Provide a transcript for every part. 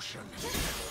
motion.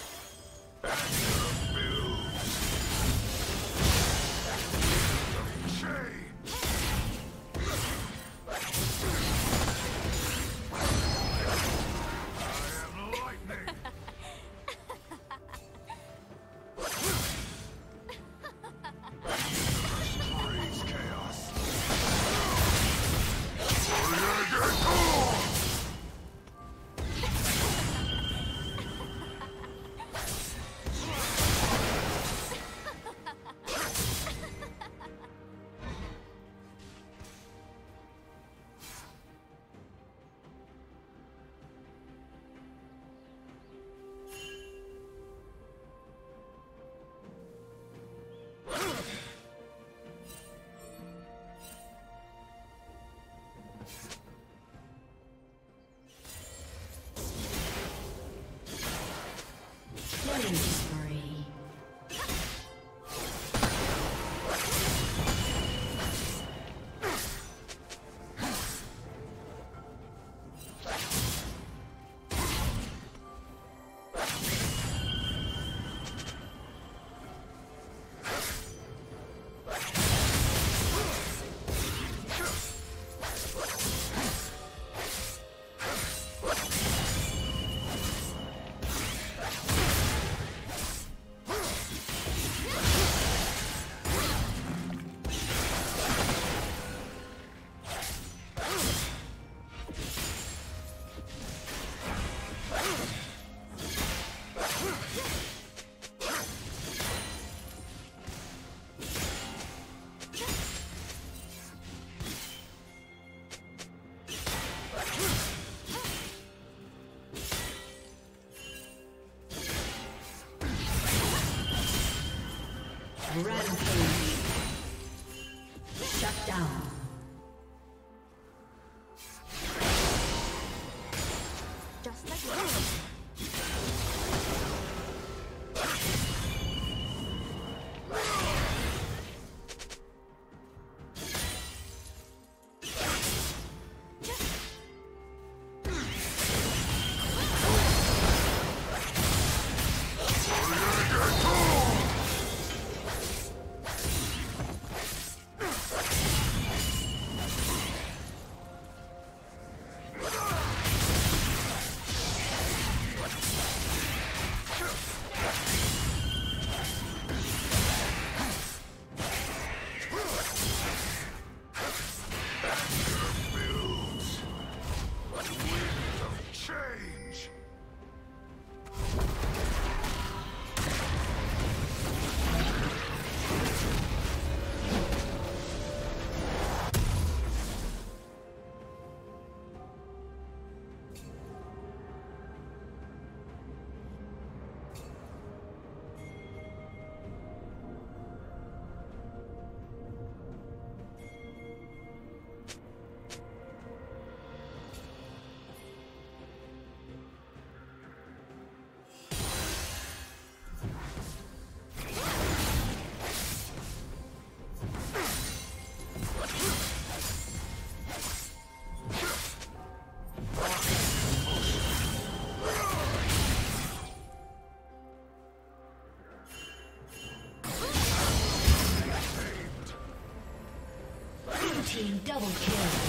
Rampage. Double kill.